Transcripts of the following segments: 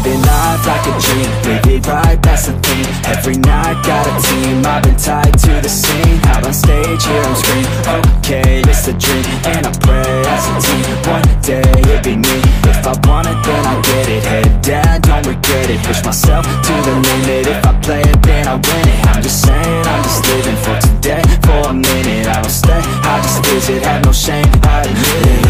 Living life like a dream. Live it right, that's the thing. Every night, got a team. I've been tied to the scene. Out on stage, here I'm screaming. Okay, it's a dream. And I pray as a team One day, it'll be me. If I want it, then I'll get it. Head down, don't regret it. Push myself to the limit. If I play it, then I win it. I'm just saying, I'm just living for today. For a minute, I don't stay. I just visit, have no shame, I admit it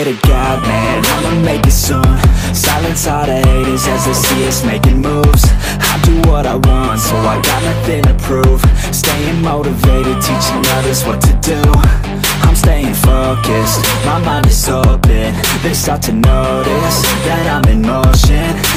Swear to God, man, I'ma make it soon. Silence all the haters as they see us making moves. I do what I want, so I got nothing to prove. Staying motivated, teaching others what to do. I'm staying focused, my mind is open. They start to notice that I'm in motion